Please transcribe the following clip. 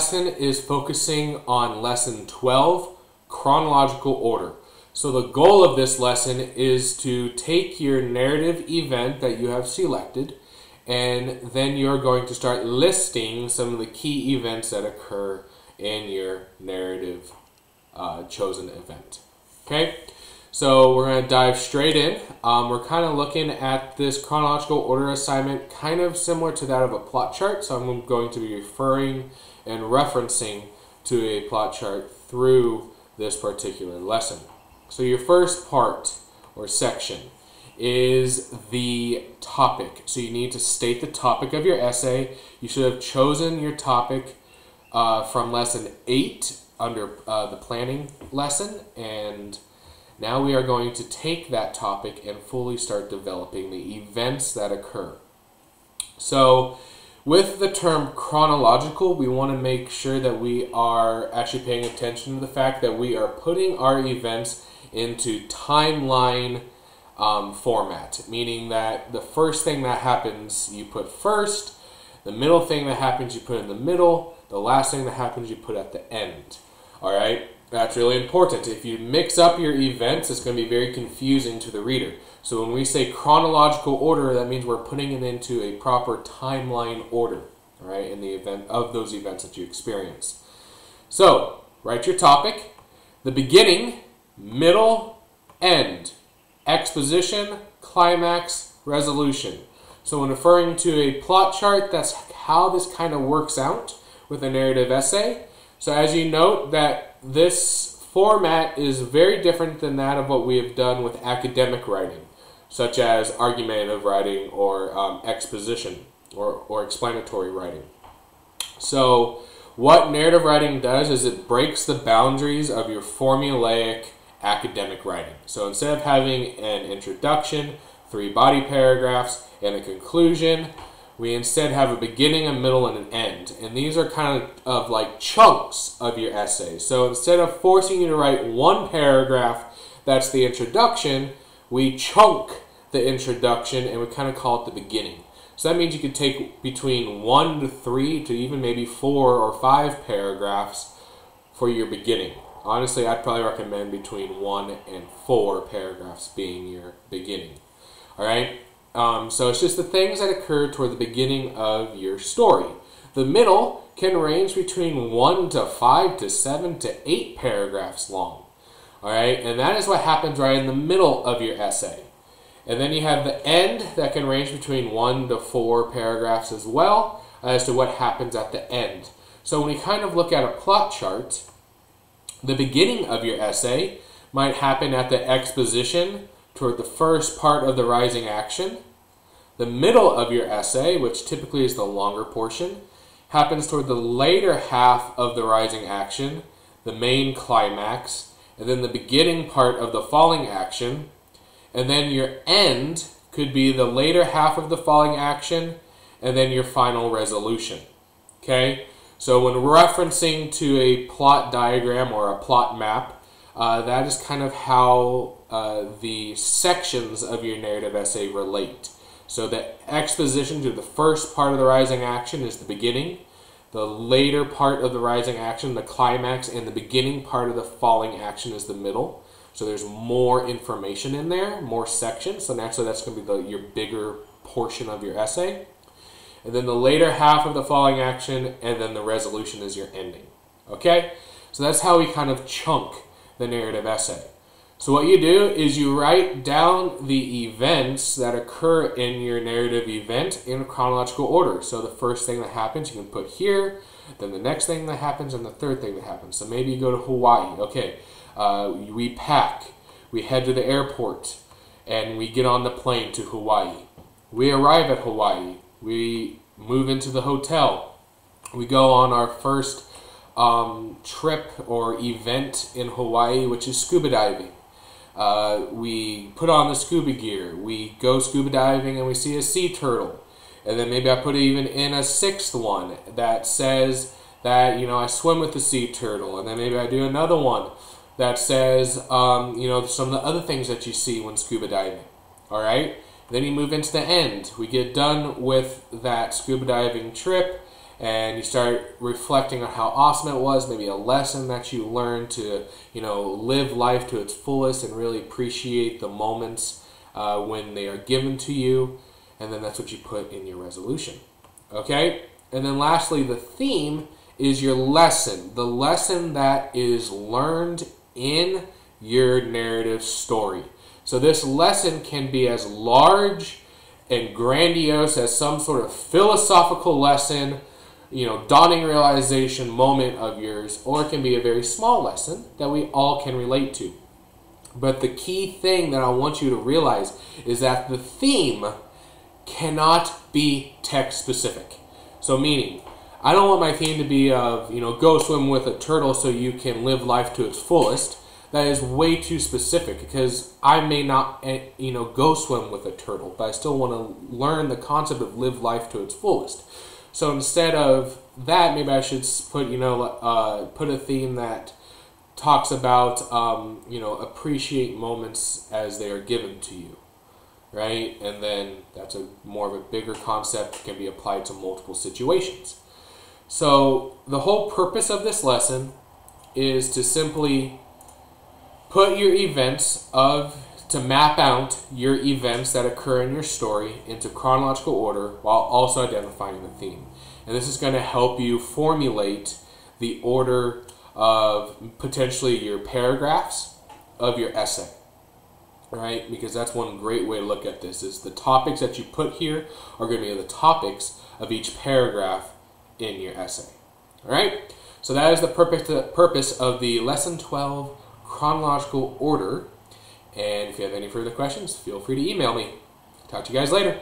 lesson is focusing on lesson 12, chronological order. So the goal of this lesson is to take your narrative event that you have selected and then you're going to start listing some of the key events that occur in your narrative uh, chosen event. Okay, so we're going to dive straight in. Um, we're kind of looking at this chronological order assignment, kind of similar to that of a plot chart. So I'm going to be referring and referencing to a plot chart through this particular lesson. So your first part or section is the topic. So you need to state the topic of your essay. You should have chosen your topic uh, from lesson 8 under uh, the planning lesson and now we are going to take that topic and fully start developing the events that occur. So with the term chronological, we want to make sure that we are actually paying attention to the fact that we are putting our events into timeline um, format, meaning that the first thing that happens you put first, the middle thing that happens you put in the middle, the last thing that happens you put at the end. All right? That's really important. If you mix up your events, it's going to be very confusing to the reader. So when we say chronological order, that means we're putting it into a proper timeline order, right, in the event of those events that you experience. So write your topic, the beginning, middle, end, exposition, climax, resolution. So when referring to a plot chart, that's how this kind of works out with a narrative essay. So as you note that this format is very different than that of what we have done with academic writing, such as argumentative writing or um, exposition or, or explanatory writing. So what narrative writing does is it breaks the boundaries of your formulaic academic writing. So instead of having an introduction, three body paragraphs, and a conclusion, we instead have a beginning, a middle, and an end. And these are kind of, of like chunks of your essay. So instead of forcing you to write one paragraph that's the introduction, we chunk the introduction and we kind of call it the beginning. So that means you could take between one to three to even maybe four or five paragraphs for your beginning. Honestly, I'd probably recommend between one and four paragraphs being your beginning. All right. Um, so it's just the things that occur toward the beginning of your story. The middle can range between one to five to seven to eight paragraphs long. All right, and that is what happens right in the middle of your essay. And then you have the end that can range between one to four paragraphs as well as to what happens at the end. So when we kind of look at a plot chart, the beginning of your essay might happen at the exposition toward the first part of the rising action. The middle of your essay, which typically is the longer portion, happens toward the later half of the rising action, the main climax, and then the beginning part of the falling action. And then your end could be the later half of the falling action, and then your final resolution. Okay? So when referencing to a plot diagram or a plot map, uh, that is kind of how uh, the sections of your narrative essay relate. So the exposition to the first part of the rising action is the beginning. The later part of the rising action, the climax, and the beginning part of the falling action is the middle. So there's more information in there, more sections. So naturally, that's going to be the, your bigger portion of your essay. And then the later half of the falling action, and then the resolution is your ending. Okay? So that's how we kind of chunk the narrative essay. So what you do is you write down the events that occur in your narrative event in chronological order. So the first thing that happens you can put here, then the next thing that happens, and the third thing that happens. So maybe you go to Hawaii. Okay, uh, we pack, we head to the airport, and we get on the plane to Hawaii. We arrive at Hawaii. We move into the hotel. We go on our first um, trip or event in Hawaii, which is scuba diving. Uh, we put on the scuba gear. We go scuba diving and we see a sea turtle. And then maybe I put even in a sixth one that says that, you know, I swim with the sea turtle. And then maybe I do another one that says, um, you know, some of the other things that you see when scuba diving. All right? Then you move into the end. We get done with that scuba diving trip and you start reflecting on how awesome it was, maybe a lesson that you learned to, you know, live life to its fullest and really appreciate the moments uh, when they are given to you, and then that's what you put in your resolution. Okay? And then lastly, the theme is your lesson, the lesson that is learned in your narrative story. So this lesson can be as large and grandiose as some sort of philosophical lesson, you know, dawning realization moment of yours, or it can be a very small lesson that we all can relate to. But the key thing that I want you to realize is that the theme cannot be text specific. So, meaning, I don't want my theme to be of, you know, go swim with a turtle so you can live life to its fullest that is way too specific because I may not, eh, you know, go swim with a turtle, but I still want to learn the concept of live life to its fullest. So instead of that, maybe I should put, you know, uh, put a theme that talks about, um, you know, appreciate moments as they are given to you, right? And then that's a more of a bigger concept can be applied to multiple situations. So the whole purpose of this lesson is to simply Put your events of to map out your events that occur in your story into chronological order while also identifying the theme. And this is going to help you formulate the order of potentially your paragraphs of your essay. Right? Because that's one great way to look at this is the topics that you put here are going to be the topics of each paragraph in your essay. All right? So that is the purpose of the lesson 12 chronological order. And if you have any further questions, feel free to email me. Talk to you guys later.